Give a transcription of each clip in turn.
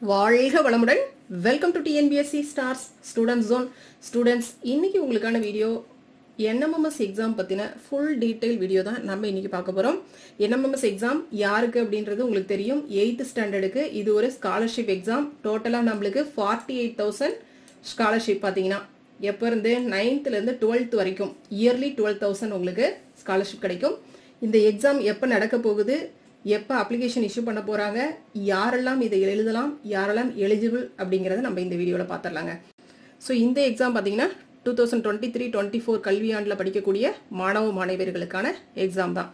வாழ்க வளமுடன். Welcome to TNPSC stars student zone students இன்னைக்கு உங்களுக்கான வீடியோ என்எம்எம்எஸ் எக்ஸாம் பற்றின ஃபுல் டீட்டெயில் வீடியோ தான் நம்ம இன்னைக்கு பார்க்க போகிறோம் என்எம்எம்எஸ் எக்ஸாம் யாருக்கு அப்படின்றது உங்களுக்கு தெரியும். எயித்து ஸ்டாண்டர்டுக்கு இது ஒரு ஸ்காலர்ஷிப் எக்ஸாம் டோட்டலாக நம்மளுக்கு ஃபார்ட்டி எயிட் தௌசண்ட் ஸ்காலர்ஷிப் பார்த்தீங்கன்னா எப்போ இருந்து நைன்த்துலேருந்து டுவெல்த் வரைக்கும் இயர்லி டுவெல் தௌசண்ட் உங்களுக்கு ஸ்காலர்ஷிப் கிடைக்கும். இந்த எக்ஸாம் எப்போ நடக்க போகுது? எப்போ அப்ளிகேஷன் இஷ்யூ பண்ண போகிறாங்க யாரெல்லாம் இதை எழுதலாம் யாரெல்லாம் எலிஜிபிள் அப்படிங்கிறத நம்ம இந்த வீடியோவில் பார்த்துடலாங்க ஸோ இந்த எக்ஸாம் பார்த்தீங்கன்னா two thousand twenty three twenty four கல்வியாண்டில் படிக்கக்கூடிய மாணவ மாணவியர்களுக்கான எக்ஸாம் தான்.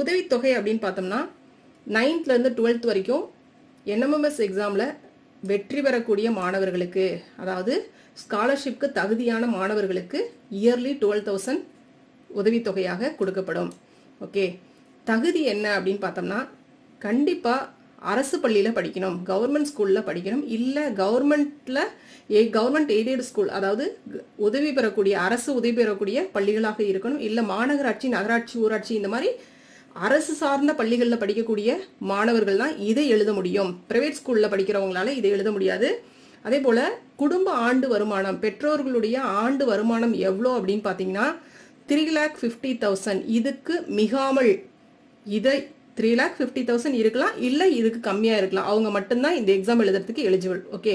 உதவித்தொகை அப்படின்னு பார்த்தோம்னா நைன்த்லேருந்து டுவெல்த் வரைக்கும் என்எம்எம்எஸ் எக்ஸாமில் வெற்றி பெறக்கூடிய மாணவர்களுக்கு அதாவது ஸ்காலர்ஷிப்க்கு தகுதியான மாணவர்களுக்கு இயர்லி டுவெல் தௌசண்ட் உதவித்தொகையாக கொடுக்கப்படும். ஓகே தகுதி என்ன அப்படின்னு பார்த்தோம்னா கண்டிப்பாக அரசு பள்ளியில் படிக்கணும் கவர்மெண்ட் ஸ்கூலில் படிக்கணும். இல்லை கவர்மெண்ட்டில் ஏ கவர்மெண்ட் எய்டட் ஸ்கூல் அதாவது உதவி பெறக்கூடிய அரசு உதவி பெறக்கூடிய பள்ளிகளாக இருக்கணும். இல்லை மாநகராட்சி நகராட்சி ஊராட்சி இந்த மாதிரி அரசு சார்ந்த பள்ளிகளில் படிக்கக்கூடிய மாணவர்கள் தான் இதை எழுத முடியும். பிரைவேட் ஸ்கூலில் படிக்கிறவங்களால இதை எழுத முடியாது. அதே போல் குடும்ப ஆண்டு வருமானம் பெற்றோர்களுடைய ஆண்டு வருமானம் எவ்வளோ அப்படின்னு பார்த்தீங்கன்னா த்ரீ லேக் ஃபிஃப்டி தௌசண்ட் இதுக்கு மிகாமல் இதை த்ரீ லேக் ஃபிஃப்டி தௌசண்ட் இருக்கலாம் இல்லை இதுக்கு கம்மியாக இருக்கலாம். அவங்க மட்டும்தான் இந்த எக்ஸாம் எழுதுறதுக்கு எலிஜிபிள் ஓகே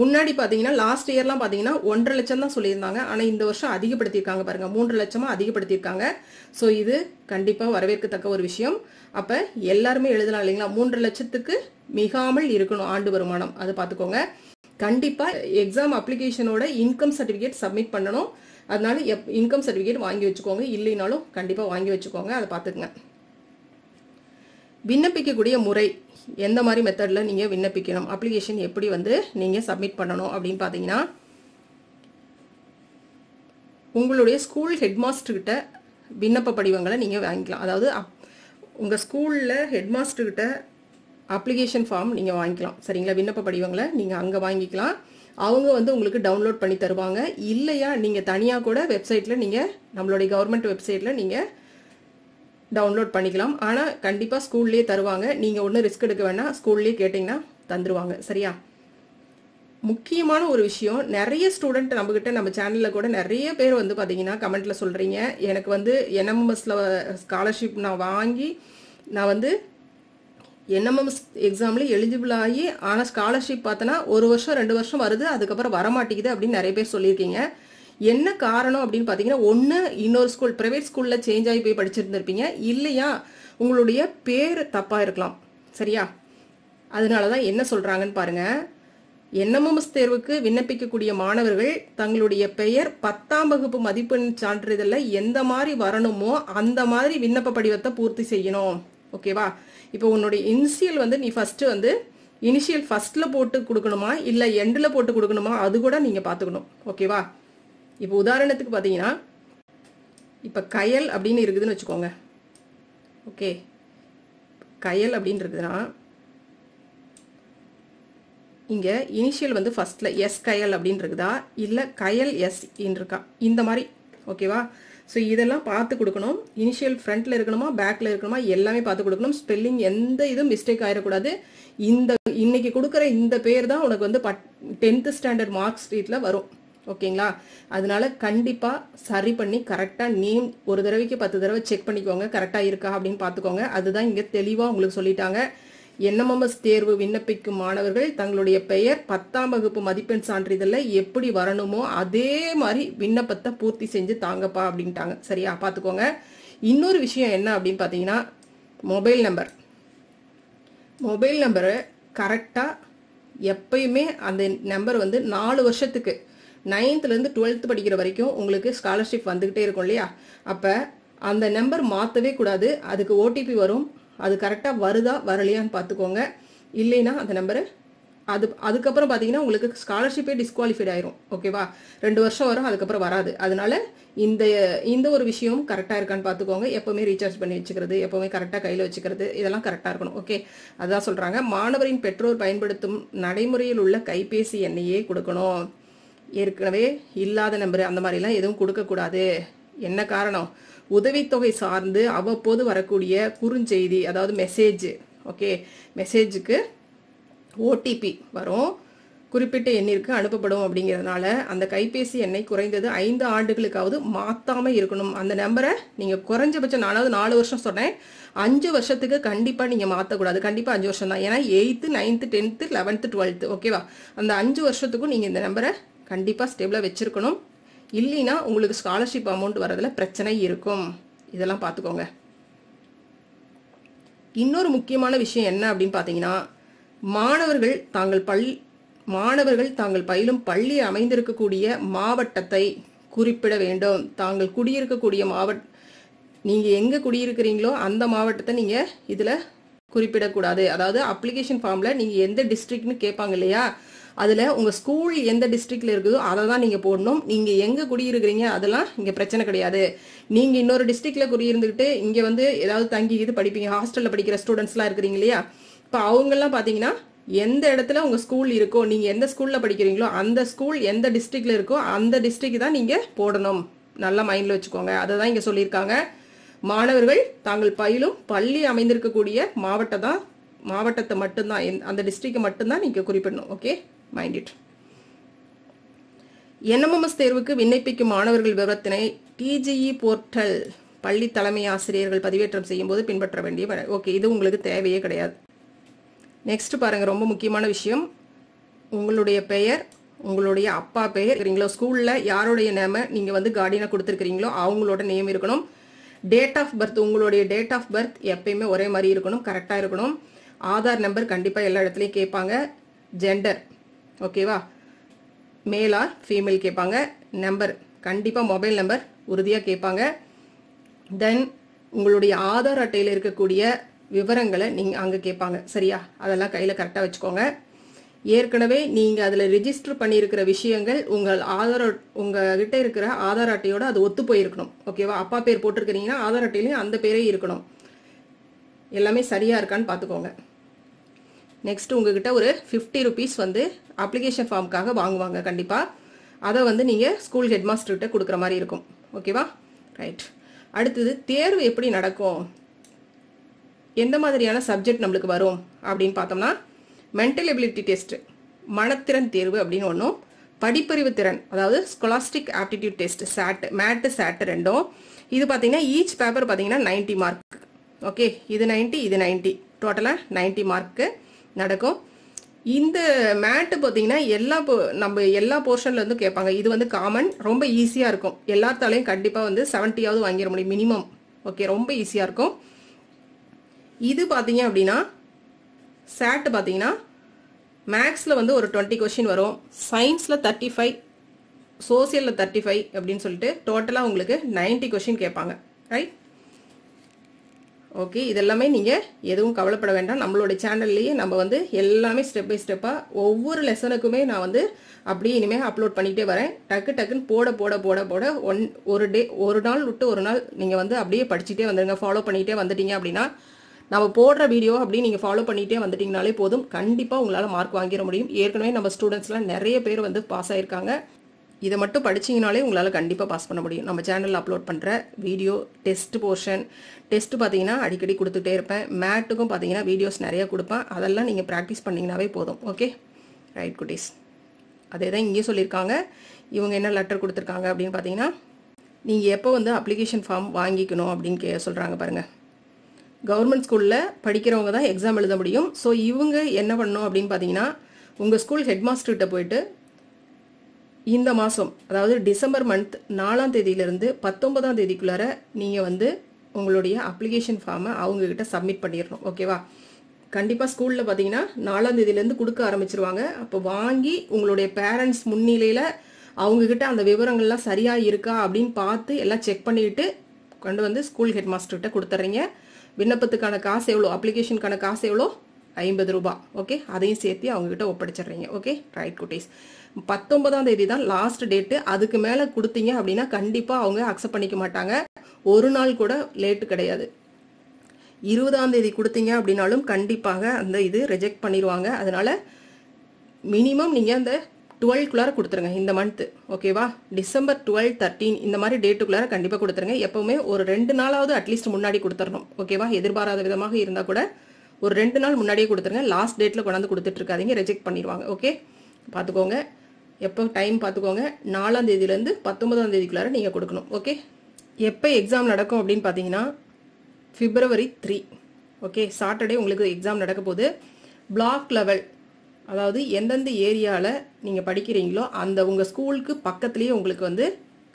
முன்னாடி பார்த்தீங்கன்னா லாஸ்ட் இயர்லாம் பார்த்தீங்கன்னா ஒன்றரை லட்சம் தான் சொல்லியிருந்தாங்க. ஆனால் இந்த வருஷம் அதிகப்படுத்தியிருக்காங்க பாருங்க. மூன்று லட்சமா அதிகப்படுத்தியிருக்காங்க. ஸோ இது கண்டிப்பாக வரவேற்கத்தக்க ஒரு விஷயம். அப்போ எல்லாருமே எழுதலாம் இல்லைங்களா? மூன்று லட்சத்துக்கு மிகாமல் இருக்கணும் ஆண்டு வருமானம். அதை பார்த்துக்கோங்க. கண்டிப்பாக எக்ஸாம் அப்ளிகேஷனோட இன்கம் சர்டிஃபிகேட் சப்மிட் பண்ணணும். அதனால எப் இன்கம் சர்டிஃபிகேட் வாங்கி வச்சுக்கோங்க. இல்லைனாலும் கண்டிப்பாக வாங்கி வச்சுக்கோங்க. அதை பார்த்துக்குங்க. விண்ணப்பிக்கக்கூடிய முறை எந்த மாதிரி மெத்தடில் நீங்கள் விண்ணப்பிக்கணும்? அப்ளிகேஷன் எப்படி வந்து நீங்கள் சப்மிட் பண்ணணும் அப்படின்னு பார்த்தீங்கன்னா உங்களுடைய ஸ்கூல் ஹெட்மாஸ்டர்கிட்ட விண்ணப்ப படிவங்களை நீங்கள் வாங்கிக்கலாம். அதாவது உங்கள் ஸ்கூலில் ஹெட்மாஸ்டர்கிட்ட அப்ளிகேஷன் ஃபார்ம் நீங்கள் வாங்கிக்கலாம். சரிங்களா? விண்ணப்ப படிவங்களை நீங்கள் அங்கே வாங்கிக்கலாம். அவங்க வந்து உங்களுக்கு டவுன்லோட் பண்ணி தருவாங்க. இல்லையா நீங்கள் தனியாக கூட வெப்சைட்டில் நீங்கள் நம்மளுடைய கவர்மெண்ட் வெப்சைட்டில் நீங்கள் டவுன்லோட் பண்ணிக்கலாம். ஆனால் கண்டிப்பாக ஸ்கூல்லேயே தருவாங்க. நீங்கள் ஒன்றும் ரிஸ்க் எடுக்க வேணாம் ஸ்கூல்லேயே கேட்டிங்கன்னா தந்துருவாங்க. சரியா? முக்கியமான ஒரு விஷயம் நிறைய ஸ்டூடெண்ட் நம்மக்கிட்ட நம்ம சேனலில் கூட நிறைய பேர் வந்து பார்த்தீங்கன்னா கமெண்ட்டில் சொல்கிறீங்க எனக்கு வந்து என்எம்எஸில் ஸ்காலர்ஷிப் நான் வாங்கி நான் வந்து என்எம்எம் எக்ஸாமில் எலிஜிபிள் ஆகி ஆனால் ஸ்காலர்ஷிப் பார்த்தோன்னா ஒரு வருஷம் ரெண்டு வருஷம் வருது அதுக்கப்புறம் வரமாட்டேங்குது அப்படின்னு நிறைய பேர் சொல்லியிருக்கீங்க. என்ன காரணம் அப்படின்னு பார்த்தீங்கன்னா ஒன்று இன்னொரு ஸ்கூல் ப்ரைவேட் ஸ்கூலில் சேஞ்ச் ஆகி போய் படிச்சிருந்துருப்பீங்க. இல்லையா உங்களுடைய பேர் தப்பாக இருக்கலாம். சரியா? அதனால தான் என்ன சொல்கிறாங்கன்னு பாருங்கள் என்எம்எம்எஸ் தேர்வுக்கு விண்ணப்பிக்கக்கூடிய மாணவர்கள் தங்களுடைய பெயர் பத்தாம் வகுப்பு மதிப்பெண் சான்றிதழில் எந்த மாதிரி வரணுமோ அந்த மாதிரி விண்ணப்ப படிவத்தை பூர்த்தி செய்யணும். ஓகேவா? இப்போ உன்னுடைய இனிஷியல் வந்து நீ ஃபஸ்ட்டு வந்து இனிஷியல் ஃபஸ்ட்டில் போட்டு கொடுக்கணுமா? இல்லை எண்டில் போட்டு கொடுக்கணுமா? அது கூட நீங்கள் பார்த்துக்கணும். ஓகேவா இப்போ உதாரணத்துக்கு பார்த்தீங்கன்னா இப்போ கயல் அப்படின்னு இருக்குதுன்னு வச்சுக்கோங்க. ஓகே கயல் அப்படின்னு இருக்குதுன்னா இங்கே இனிஷியல் வந்து ஃபஸ்ட்டில் எஸ் கயல் அப்படின்னு இருக்குதா? இல்லை கயல் எஸ் இருக்கா? இந்த மாதிரி. ஓகேவா ஸோ இதெல்லாம் பார்த்து கொடுக்கணும். இனிஷியல் ஃப்ரண்ட்டில் இருக்கணுமா பேக்கில் இருக்கணுமா எல்லாமே பார்த்து கொடுக்கணும். ஸ்பெல்லிங் எந்த இதுவும் மிஸ்டேக் ஆயிடக்கூடாது. இந்த இன்னைக்கு கொடுக்குற இந்த பேர் தான் உனக்கு வந்து பட் டென்த்து ஸ்டாண்டர்ட் மார்க் ஸ்ட்ரீட்டில் வரும். ஓகேங்களா? அதனால கண்டிப்பாக சரி பண்ணி கரெக்டாக நேம் ஒரு தடவைக்கு பத்து தடவை செக் பண்ணிக்கோங்க. கரெக்டாக இருக்கா அப்படின்னு பார்த்துக்கோங்க. அதுதான் இங்கே தெளிவாக உங்களுக்கு சொல்லிட்டாங்க. என்எம்எம்எஸ் தேர்வு விண்ணப்பிக்கும் மாணவர்கள் தங்களுடைய பெயர் பத்தாம் வகுப்பு மதிப்பெண் சான்றிதழில் எப்படி வரணுமோ அதே மாதிரி விண்ணப்பத்தை பூர்த்தி செஞ்சு தாங்கப்பா அப்படின்ட்டாங்க. சரியா? பார்த்துக்கோங்க இன்னொரு விஷயம் என்ன அப்படின்னு பார்த்தீங்கன்னா மொபைல் நம்பர். மொபைல் நம்பரை கரெக்டாக எப்பயுமே அந்த நம்பர் வந்து நாலு வருஷத்துக்கு நைன்த்துலேருந்து டுவெல்த் படிக்கிற வரைக்கும் உங்களுக்கு ஸ்காலர்ஷிப் வந்துக்கிட்டே இருக்கும் இல்லையா? அப்போ அந்த நம்பர் மாற்றவே கூடாது. அதுக்கு ஓடிபி வரும். அது கரெக்டாக வருதா வரலையான்னு பார்த்துக்கோங்க. இல்லைன்னா அந்த நம்பரை அது அதுக்கப்புறம் பார்த்தீங்கன்னா உங்களுக்கு ஸ்காலர்ஷிப்பே டிஸ்குவாலிஃபைட் ஆயிரும். ஓகேவா ரெண்டு வருஷம் வரும் அதுக்கப்புறம் வராது. அதனால இந்த இந்த ஒரு விஷயம் கரெக்டாக இருக்கான்னு பார்த்துக்கோங்க. எப்போவுமே ரீசார்ஜ் பண்ணி வச்சுக்கிறது எப்போவுமே கரெக்டாக கையில் வச்சுக்கிறது இதெல்லாம் கரெக்டாக இருக்கணும். ஓகே அதான் சொல்கிறாங்க மாணவரின் பெற்றோர் பயன்படுத்தும் நடைமுறையில் உள்ள கைபேசி எண்ணையே கொடுக்கணும். ஏற்கனவே இல்லாத நம்பர் அந்த மாதிரிலாம் எதுவும் கொடுக்கக்கூடாது. என்ன காரணம்? உதவித்தொகை சார்ந்து அவ்வப்போது வரக்கூடிய குறுஞ்செய்தி அதாவது மெசேஜ் ஓகே மெசேஜுக்கு ஓடிபி வரும். குறிப்பிட்ட எண்ணிற்கு அனுப்பப்படும் அப்படிங்கிறதுனால அந்த கைபேசி எண்ணை குறைந்தது ஐந்து ஆண்டுகளுக்காவது மாற்றாமல் இருக்கணும். அந்த நம்பரை நீங்கள் குறைஞ்சபட்சம் நானாவது நாலு வருஷம் சொன்னேன். அஞ்சு வருஷத்துக்கு கண்டிப்பாக நீங்கள் மாற்றக்கூடாது கண்டிப்பாக அஞ்சு வருஷம் தான். ஏன்னா eighth ninth tenth eleventh twelfth ஓகேவா அந்த அஞ்சு வருஷத்துக்கும் நீங்கள் இந்த நம்பரை கண்டிப்பாக ஸ்டேபிளாக வச்சுருக்கணும். இல்லைன்னா உங்களுக்கு ஸ்காலர்ஷிப் அமௌண்ட் வரதுல பிரச்சனை இருக்கும். இதெல்லாம் பார்த்துக்கோங்க. இன்னொரு முக்கியமான விஷயம் என்ன அப்படின்னு பார்த்தீங்கன்னா மாணவர்கள் தாங்கள் பள்ளி மாணவர்கள் தாங்கள் பயிலும் பள்ளி அமைந்திருக்கக்கூடிய மாவட்டத்தை குறிப்பிட வேண்டும். தாங்கள் குடியிருக்கக்கூடிய மாவட்ட நீங்கள் எங்கே குடியிருக்கிறீங்களோ அந்த மாவட்டத்தை நீங்கள் இதில் குறிப்பிடக்கூடாது. அதாவது அப்ளிகேஷன் ஃபார்ம்ல நீங்கள் எந்த டிஸ்ட்ரிக்ட்னு கேட்பாங்க இல்லையா? அதில் உங்கள் ஸ்கூல் எந்த டிஸ்ட்ரிக்டில் இருக்குதோ அதை தான் நீங்கள் போடணும். நீங்கள் எங்கே குடியிருக்கிறீங்க அதெல்லாம் இங்கே பிரச்சனை கிடையாது. நீங்கள் இன்னொரு டிஸ்ட்ரிக்டில் குடியிருந்துக்கிட்டு இங்கே வந்து ஏதாவது தங்கி இது படிப்பீங்க ஹாஸ்டலில் படிக்கிற ஸ்டூடெண்ட்ஸ்லாம் இருக்கிறீங்க இல்லையா? இப்போ அவங்கெல்லாம் பார்த்தீங்கன்னா எந்த இடத்துல உங்கள் ஸ்கூல் இருக்கோ நீங்கள் எந்த ஸ்கூலில் படிக்கிறீங்களோ அந்த ஸ்கூல் எந்த டிஸ்ட்ரிக்டில் இருக்கோ அந்த டிஸ்ட்ரிக்ட் தான் நீங்கள் போடணும். நல்லா மைண்டில் வச்சுக்கோங்க. அதை தான் இங்கே சொல்லியிருக்காங்க. மாணவர்கள் தாங்கள் பயிலும் பள்ளி அமைந்திருக்கக்கூடிய மாவட்டம் தான் மாவட்டத்தை மட்டும்தான் அந்த டிஸ்ட்ரிக்ட் மட்டும்தான் நீங்கள் குறிப்பிடணும். ஓகே மைண்ட் இட் என்எம்எம்எஸ் தேர்வுக்கு விண்ணப்பிக்கும் மாணவர்கள் விவரத்தினை டிஜிஇ போர்ட்டல் பள்ளி தலைமை ஆசிரியர்கள் பதிவேற்றம் செய்யும் போது பின்பற்ற வேண்டிய வர- ஓகே இது உங்களுக்கு தேவையே கிடையாது. நெக்ஸ்ட் பாருங்க ரொம்ப முக்கியமான விஷயம். உங்களுடைய பெயர் உங்களுடைய அப்பா பெயர் இருக்கிறீங்களோ ஸ்கூலில் யாருடைய நேம நீங்கள் வந்து கார்டியனாக கொடுத்துருக்கிறீங்களோ அவங்களோட நேம் இருக்கணும். டேட் ஆஃப் பர்த் உங்களுடைய டேட் ஆஃப் பர்த் எப்பயுமே ஒரே மாதிரி இருக்கணும் கரெக்டாக இருக்கணும். ஆதார் நம்பர் கண்டிப்பாக எல்லா இடத்துலையும் கேட்பாங்க. ஜெண்டர் ஓகேவா மேல் ஆர் ஃபீமேல் கேட்பாங்க நம்பர் கண்டிப்பாக மொபைல் நம்பர் உறுதியாக கேட்பாங்க தென் உங்களுடைய ஆதார் அட்டையில் இருக்கக்கூடிய விவரங்களை நீங்கள் அங்கே கேட்பாங்க சரியா? அதெல்லாம் கையில் கரெக்டாக வச்சுக்கோங்க. ஏற்கனவே நீங்கள் அதில் ரிஜிஸ்டர் பண்ணியிருக்கிற விஷயங்கள் உங்கள் ஆதார் உங்கள் கிட்ட இருக்கிற ஆதார் அட்டையோட அது ஒத்து போயிருக்கணும். ஓகேவா அப்பா பேர் போட்டிருக்கிறீங்கன்னா ஆதார் அட்டையிலையும் அந்த பேரே இருக்கணும். எல்லாமே சரியா இருக்கான்னு பார்த்துக்கோங்க. நெக்ஸ்ட் உங்ககிட்ட ஒரு ஃபிஃப்டி ருபீஸ் வந்து அப்ளிகேஷன் ஃபார்முக்காக வாங்குவாங்க கண்டிப்பாக அதை வந்து நீங்கள் ஸ்கூல் ஹெட் மாஸ்டர்கிட்ட கொடுக்குற மாதிரி இருக்கும். ஓகேவா ரைட் அடுத்தது தேர்வு எப்படி நடக்கும்? எந்த மாதிரியான சப்ஜெக்ட் நம்மளுக்கு வரும்? அப்படின்னு பார்த்தோம்னா மென்டல் எபிலிட்டி டெஸ்ட் மனத்திறன் தேர்வு அப்படின்னு ஒன்றும் படிப்பறிவு திறன் அதாவது scholastic aptitude test SAT MAT SAT ரெண்டும். இது பார்த்தீங்கன்னா ஈச் பேப்பர் பார்த்தீங்கன்னா 90 மார்க் ஓகே இது 90 இது 90 டோட்டலாக 90 மார்க்கு நடக்கும். இந்த மேட்டு பார்த்தீங்கன்னா எல்லா நம்ம எல்லா போர்ஷன்லேருந்து கேட்பாங்க. இது வந்து காமன் ரொம்ப ஈஸியாக இருக்கும். எல்லாத்தாலையும் கண்டிப்பாக வந்து செவன்ட்டியாவது வாங்கிட முடியும் மினிமம் ஓகே ரொம்ப ஈஸியாக இருக்கும். இது பார்த்தீங்க அப்படின்னா சேட் பார்த்தீங்கன்னா மேக்ஸில் வந்து ஒரு டுவெண்ட்டி கொஷின் வரும். சயின்ஸில் தேர்ட்டி ஃபைவ் சோசியலில் தேர்ட்டி ஃபைவ் அப்படின்னு சொல்லிட்டு டோட்டலாக உங்களுக்கு 90 கொஷின் கேட்பாங்க. ரைட் ஓகே இதெல்லாமே நீங்கள் எதுவும் கவலைப்பட வேண்டாம். நம்மளோட சேனல்லையே நம்ம வந்து எல்லாமே ஸ்டெப் பை ஸ்டெப்பாக ஒவ்வொரு லெசனுக்குமே நான் வந்து அப்படியே இனிமேல் அப்லோட் பண்ணிகிட்டே வரேன். டக்கு டக்குன்னு போட போட போட போட ஒன் ஒரு டே ஒரு நாள் விட்டு ஒரு நாள் நீங்கள் வந்து அப்படியே படிச்சுட்டே வந்துடுங்க ஃபாலோ பண்ணிகிட்டே வந்துட்டீங்க அப்படின்னா நம்ம போடுற வீடியோ அப்படி நீங்கள் ஃபாலோ பண்ணிகிட்டே வந்துட்டீங்கனாலே போதும். கண்டிப்பாக உங்களால் மார்க் வாங்கிட முடியும். ஏற்கனவே நம்ம ஸ்டூடெண்ட்ஸ்லாம் நிறைய பேர் வந்து பாஸ் ஆயிருக்காங்க. இதை மட்டும் படிச்சிங்கனாலே உங்களால் கண்டிப்பாக பாஸ் பண்ண முடியும். நம்ம சேனலில் அப்லோட் பண்ணுற வீடியோ டெஸ்ட் போர்ஷன் டெஸ்ட் பார்த்தீங்கன்னா அடிக்கடி கொடுத்துட்டே இருப்பேன். மேட்டுக்கும் பார்த்தீங்கன்னா வீடியோஸ் நிறைய கொடுப்பேன். அதெல்லாம் நீங்கள் ப்ராக்டிஸ் பண்ணிங்கனாவே போதும். ஓகே ரைட் குட்டீஸ் அதே தான் இங்கேயும் சொல்லியிருக்காங்க. இவங்க என்ன லெட்டர் கொடுத்துருக்காங்க அப்படின்னு பார்த்தீங்கன்னா நீங்கள் எப்போ வந்து அப்ளிகேஷன் ஃபார்ம் வாங்கிக்கணும் அப்படின்னு கே சொல்கிறாங்க பாருங்கள் கவர்மெண்ட் ஸ்கூலில் படிக்கிறவங்க தான் எக்ஸாம் எழுத முடியும். ஸோ இவங்க என்ன பண்ணணும் அப்படின்னு பார்த்தீங்கன்னா உங்கள் ஸ்கூல் ஹெட் மாஸ்டர்கிட்ட போயிட்டு இந்த மாதம் அதாவது டிசம்பர் மந்த் நாலாம் தேதியிலிருந்து பத்தொன்பதாம் தேதிக்குள்ளார நீங்கள் வந்து உங்களுடைய அப்ளிகேஷன் ஃபார்மை அவங்கக்கிட்ட சப்மிட் பண்ணிடணும் ஓகேவா கண்டிப்பாக ஸ்கூலில் பார்த்தீங்கன்னா நாலாம் தேதியிலேருந்து கொடுக்க ஆரம்பிச்சிருவாங்க. அப்போ வாங்கி உங்களுடைய பேரண்ட்ஸ் முன்னிலையில் அவங்கக்கிட்ட அந்த விவரங்கள்லாம் சரியாக இருக்கா அப்படின்னு பார்த்து எல்லாம் செக் பண்ணிட்டு கொண்டு வந்து ஸ்கூல் ஹெட் மாஸ்டர்கிட்ட கொடுத்துட்றீங்க விண்ணப்பத்துக்கான காசு எவ்வளோ அப்ளிகேஷனுக்கான காசு எவ்வளோ? ஐம்பது ரூபாய் ஓகே அதையும் சேர்த்து அவங்கக்கிட்ட ஒப்படைச்சிடுறீங்க ஓகே ரைட் குட்டீஸ்? பத்தொன்பதாம் தேதி தான் லாஸ்ட் டேட்டு அதுக்கு மேலே கொடுத்தீங்க அப்படின்னா கண்டிப்பாக அவங்க அக்செப்ட் பண்ணிக்க மாட்டாங்க. ஒரு நாள் கூட லேட்டு கிடையாது. இருபதாம் தேதி கொடுத்தீங்க அப்படின்னாலும் கண்டிப்பாக அந்த இது ரிஜெக்ட் பண்ணிடுவாங்க. அதனால மினிமம் நீங்கள் அந்த டுவெல்க்குள்ளார கொடுத்துருங்க இந்த மந்த்து ஓகேவா டிசம்பர் டுவெல் தேர்ட்டீன் இந்த மாதிரி டேட்டுக்குள்ளார கண்டிப்பாக கொடுத்துருங்க. எப்பவுமே ஒரு ரெண்டு நாளாவது அட்லீஸ்ட் முன்னாடி கொடுத்துடணும் ஓகேவா எதிர்பாராத விதமாக இருந்தால் கூட ஒரு ரெண்டு நாள் முன்னாடியே கொடுத்துருங்க. லாஸ்ட் டேட்டில் கொண்டாந்து கொடுத்துட்ருக்காதீங்க ரிஜெக்ட் பண்ணிடுவாங்க. ஓகே பார்த்துக்கோங்க. எப்போ டைம் பார்த்துக்கோங்க. நாலாம் தேதியிலேருந்து பத்தொன்பதாம் தேதிக்குள்ளார நீங்கள் கொடுக்கணும். ஓகே எப்போ எக்ஸாம் நடக்கும் அப்படின்னு பார்த்தீங்கன்னா பிப்ரவரி த்ரீ ஓகே சாட்டர்டே உங்களுக்கு எக்ஸாம் நடக்க போகுது. பிளாக் லெவல் அதாவது எந்தெந்த ஏரியாவில் நீங்கள் படிக்கிறீங்களோ அந்த உங்கள் ஸ்கூலுக்கு பக்கத்துலேயே உங்களுக்கு வந்து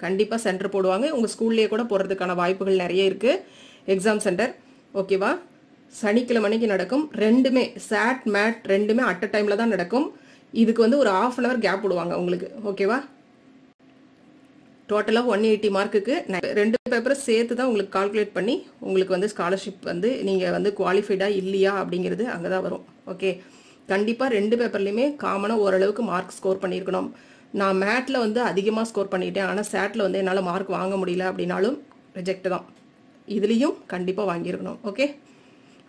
கண்டிப்பாக சென்டர் போடுவாங்க. உங்கள் ஸ்கூல்லேயே கூட போகிறதுக்கான வாய்ப்புகள் நிறைய இருக்குது எக்ஸாம் சென்டர் ஓகேவா சனிக்கிழமைக்கு நடக்கும். ரெண்டுமே சாட் மேட் ரெண்டுமே அட் அ டைமில் தான் நடக்கும். இதுக்கு வந்து ஒரு ஆஃப் அன் ஹவர் கேப் விடுவாங்க உங்களுக்கு. ஓகேவா டோட்டலாக ஒன் எயிட்டி மார்க்குக்கு ரெண்டு பேப்பரை சேர்த்து தான் உங்களுக்கு கால்குலேட் பண்ணி உங்களுக்கு வந்து ஸ்காலர்ஷிப் வந்து நீங்கள் வந்து குவாலிஃபைடா இல்லையா அப்படிங்கிறது அங்கே தான் வரும். ஓகே கண்டிப்பாக ரெண்டு பேப்பர்லையுமே காமனாக ஓரளவுக்கு மார்க் ஸ்கோர் பண்ணியிருக்கணும் நான் மேட்டில் வந்து அதிகமாக ஸ்கோர் பண்ணிட்டேன். ஆனால் சேட்டில் வந்து என்னால் மார்க் வாங்க முடியல அப்படின்னாலும் ரிஜெக்ட் தான். இதுலேயும் கண்டிப்பாக வாங்கியிருக்கணும். ஓகே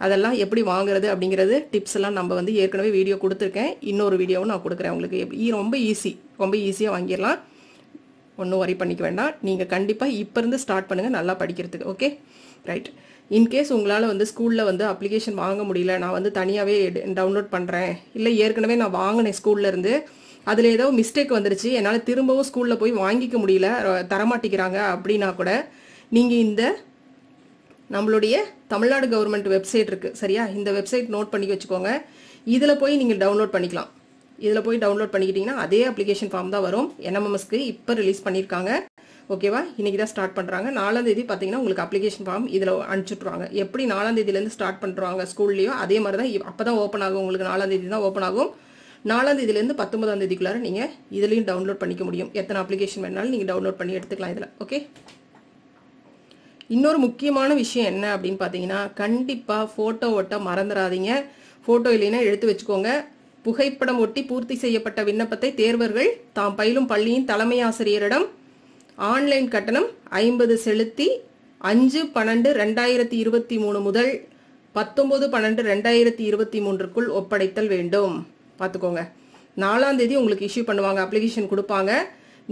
அதெல்லாம் எப்படி வாங்குறது அப்படிங்கிறது டிப்ஸ் எல்லாம் நம்ம வந்து ஏற்கனவே வீடியோ கொடுத்துருக்கேன். இன்னொரு வீடியோவும் நான் கொடுக்குறேன் உங்களுக்கு. ரொம்ப ஈஸி ரொம்ப ஈஸியாக வாங்கிடலாம். ஒன்றும் வரி பண்ணிக்க வேண்டாம். நீங்கள் கண்டிப்பாக இப்போ இருந்து ஸ்டார்ட் பண்ணுங்கள் நல்லா படிக்கிறதுக்கு ஓகே ரைட் இன்கேஸ் உங்களால் வந்து ஸ்கூலில் வந்து அப்ளிகேஷன் வாங்க முடியல நான் வந்து தனியாகவே டவுன்லோட் பண்ணுறேன் இல்லை ஏற்கனவே நான் வாங்கினேன் ஸ்கூல்லேருந்து அதில் ஏதோ மிஸ்டேக் வந்துருச்சு. என்னால் திரும்பவும் ஸ்கூலில் போய் வாங்கிக்க முடியல தரமாட்டிக்கிறாங்க அப்படின்னா கூட நீங்கள் இந்த நம்மளுடைய தமிழ்நாடு கவர்மெண்ட் வெப்சைட் இருக்கு. சரியா? இந்த வெப்சைட் நோட் பண்ணி வச்சுக்கோங்க. இதில் போய் நீங்கள் டவுன்லோட் பண்ணிக்கலாம். இதில் போய் டவுன்லோட் பண்ணிக்கிட்டீங்கன்னா அதே அப்ளிகேஷன் ஃபார்ம் தான் வரும். என்எம்எம்எஸ்க்கு இப்போ ரிலீஸ் பண்ணியிருக்காங்க ஓகேவா இன்றைக்கி தான் ஸ்டார்ட் பண்ணுறாங்க நாலாம் தேதி பார்த்தீங்கன்னா உங்களுக்கு அப்ளிகேஷன் ஃபார்ம் இதில் அனுப்பிச்சுட்ருவாங்க எப்படி நாலாம் தேதியிலேருந்து ஸ்டார்ட் பண்ணுறாங்க ஸ்கூல்லையோ அதே மாதிரி தான் அப்போ தான் ஓப்பன் ஆகும். உங்களுக்கு நாலாம் தேதி தான் ஓப்பன் ஆகும். நாலாம் தேதியிலேருந்து பத்தொன்பதாம் தேதிக்குள்ளார நீங்கள் இதுலேயும் டவுன்லோட் பண்ணிக்க முடியும். எத்தனை அப்ளிகேஷன் வேணாலும் நீங்கள் டவுன்லோட் பண்ணி எடுத்துக்கலாம் இதில். ஓகே இன்னொரு முக்கியமான விஷயம் என்ன அப்படின்னு பார்த்தீங்கன்னா கண்டிப்பாக ஃபோட்டோ ஒட்ட மறந்துடாதீங்க ஃபோட்டோ இல்லைன்னா எடுத்து வச்சுக்கோங்க. புகைப்படம் ஒட்டி பூர்த்தி செய்யப்பட்ட விண்ணப்பத்தை தேர்வர்கள் தாம் பயிலும் பள்ளியின் தலைமை ஆசிரியரிடம் ஆன்லைன் கட்டணம் ஐம்பது செலுத்தி அஞ்சு பன்னெண்டு ரெண்டாயிரத்தி இருபத்தி மூணு முதல் பத்தொன்பது பன்னெண்டு ரெண்டாயிரத்தி இருபத்தி மூன்றுக்குள் ஒப்படைத்தல் வேண்டும். பார்த்துக்கோங்க. நாலாம் தேதி உங்களுக்கு இஷ்யூ பண்ணுவாங்க அப்ளிகேஷன் கொடுப்பாங்க.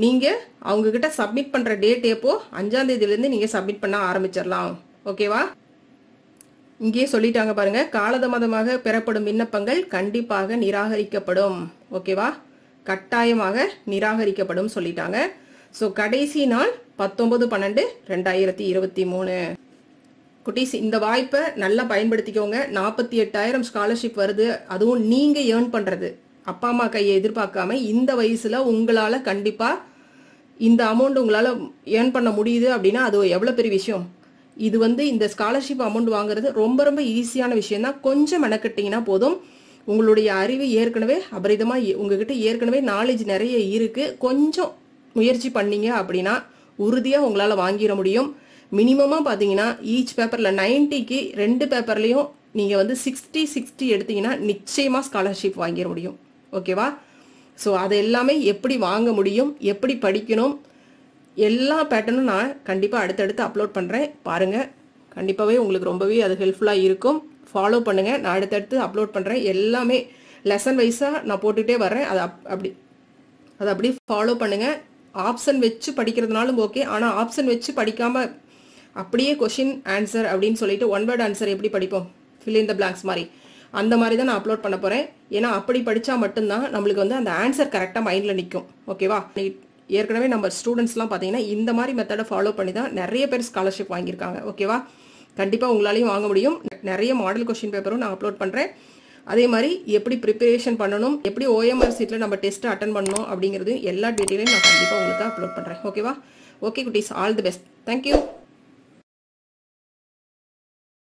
நீங்கள் அவங்கக்கிட்ட சப்மிட் பண்ணுற டேட் எப்போ? அஞ்சாம் நீங்கள் சப்மிட் பண்ண ஆரம்பிச்சிடலாம். ஓகேவா இங்கேயே சொல்லிட்டாங்க பாருங்க. காலதாமதமாக பெறப்படும் விண்ணப்பங்கள் கண்டிப்பாக நிராகரிக்கப்படும். ஓகேவா கட்டாயமாக நிராகரிக்கப்படும் சொல்லிட்டாங்க. ஸோ கடைசி நாள் பத்தொன்பது பன்னெண்டு ரெண்டாயிரத்தி இருபத்தி மூணு. குட்டீஸ் இந்த வாய்ப்பை நல்லா பயன்படுத்திக்கோங்க. நாற்பத்தி எட்டாயிரம் ஸ்காலர்ஷிப் வருது. அதுவும் நீங்கள் ஏர்ன் பண்ணுறது அப்பா அம்மா கையை எதிர்பார்க்காம இந்த வயசுல உங்களால கண்டிப்பா இந்த அமௌண்ட் உங்களால ஏர்ன் பண்ண முடியுது அப்படின்னா அது எவ்வளவு பெரிய விஷயம்? இது வந்து இந்த ஸ்காலர்ஷிப் அமௌண்ட் வாங்குறது ரொம்ப ரொம்ப ஈஸியான விஷயம் தான் கொஞ்சம் மெனக்கட்டிங்கன்னா போதும். உங்களுடைய அறிவு ஏற்கனவே அபரிதமா உங்ககிட்ட ஏற்கனவே நாலேஜ் நிறைய இருக்கு. கொஞ்சம் முயற்சி பண்ணீங்க அப்படின்னா உறுதியா உங்களால வாங்கிட முடியும். மினிமமா பாத்தீங்கன்னா ஈச் பேப்பர்ல 90க்கு ரெண்டு பேப்பர்லயும் நீங்க வந்து சிக்ஸ்டி சிக்ஸ்டி எடுத்தீங்கன்னா நிச்சயமா ஸ்காலர்ஷிப் வாங்கிட முடியும். ஓகேவா? ஸோ அது எல்லாமே எப்படி வாங்க முடியும் எப்படி படிக்கணும் எல்லா பேட்டர்னும் நான் கண்டிப்பாக அடுத்தடுத்து அப்லோட் பண்ணுறேன் பாருங்கள் கண்டிப்பாகவே உங்களுக்கு ரொம்பவே அது ஹெல்ப்ஃபுல்லாக இருக்கும். ஃபாலோ பண்ணுங்கள் நான் அடுத்தடுத்து அப்லோட் பண்ணுறேன் எல்லாமே லெசன் வைஸாக நான் போட்டுகிட்டே வர்றேன். அது அப் அப்படி அதை அப்படியே ஃபாலோ பண்ணுங்கள் ஆப்ஷன் வச்சு படிக்கிறதுனாலும் ஓகே ஆனால் ஆப்ஷன் வச்சு படிக்காமல் அப்படியே கொஷின் ஆன்சர் அப்படின்னு சொல்லிட்டு ஒன் வேர்ட் ஆன்சர் எப்படி படிப்போம்? ஃபில் இன் த பிளாங்க்ஸ் மாதிரி. அந்த மாதிரி தான் நான் அப்லோட் பண்ண போறேன். ஏன்னா அப்படி படிச்சா மட்டும்தான் நம்மளுக்கு வந்து அந்த ஆன்சர் கரெக்டாக மைண்டில் நிற்கும் ஓகேவா ஏற்கனவே நம்ம ஸ்டூடெண்ட்ஸ்லாம் பார்த்தீங்கன்னா இந்த மாதிரி மெத்தடை ஃபாலோ பண்ணி தான் நிறைய பேர் ஸ்காலர்ஷிப் வாங்கியிருக்காங்க. ஓகேவா கண்டிப்பாக உங்களாலையும் வாங்க முடியும். நிறைய மாடல் கொஷின் பேப்பரும் நான் அப்லோட் பண்ணுறேன் அதே மாதிரி எப்படி ப்ரிப்பரேஷன் பண்ணணும்? எப்படி ஓஎம்ஆர் சீட்டில் நம்ம டெஸ்ட் அட்டன் பண்ணணும்? அப்படிங்கிறது எல்லா டீட்டெயிலையும் நான் கண்டிப்பாக உங்களுக்கு அப்லோட் பண்ணுறேன் ஓகேவா ஓகே குட்டீஸ் ஆல் தி பெஸ்ட் தேங்க்யூ